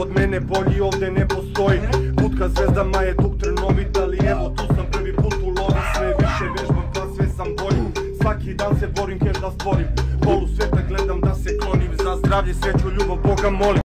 od mene bolji ovdje ne postoji. Putka zvezdama je dug trnovit, ali evo tu sam prvi put u lovi. Sve više vežbam pa sve sam bolji. Svaki dan se borim, keš da stvorim. Polu sveta gledam da se klonim. Za zdravlje, sreću, ljubav, Boga molim.